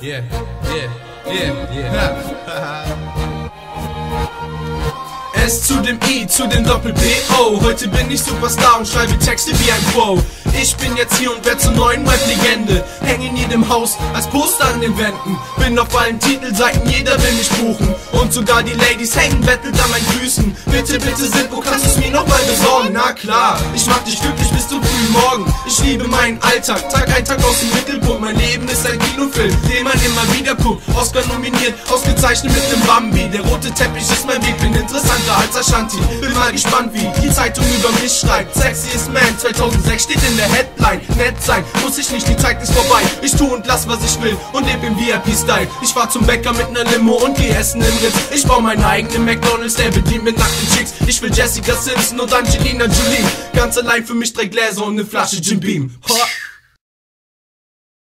Yeah, yeah, yeah, yeah. S zu dem I, zu dem Doppel-P-O. Heute bin ich Superstar und schreibe Texte wie ein Pro. Ich bin jetzt hier und werd zur neuen Rap-Legende. Häng in jedem Haus als Poster an den Wänden. Bin auf allen Titelseiten, jeder will mich buchen. Und sogar die Ladies hängen bettelt an meinen Füßen. Bitte, bitte, Sippo, kannst du's mir noch mal besorgen? Na klar, ich mach dich glücklich bis zum frühen Morgen. Ich liebe meinen Alltag, Tag ein, Tag aus dem Mittelpunkt. Mein Leben ist ein Kinofilm, den man immer wieder guckt. Oscar nominiert, ausgezeichnet mit dem Bambi. Der rote Teppich ist mein Weg, bin interessanter als Ashanti. Bin mal gespannt, wie die Zeitung über mich schreibt. Sexiest Man 2006 steht in der Headline. Nett sein, muss ich nicht, die Zeit ist vorbei. Ich tu und lass, was ich will und leb im VIP-Style. Ich fahr zum Bäcker mit ner Limo und geh essen im Ritz. Ich baue meinen eigenen McDonalds, der bedient mit nackten Chicks. Ich will Jessica Simpson und Angelina Jolie. Ganz allein für mich drei Gläser und ne Flasche Jim Beam. Ha.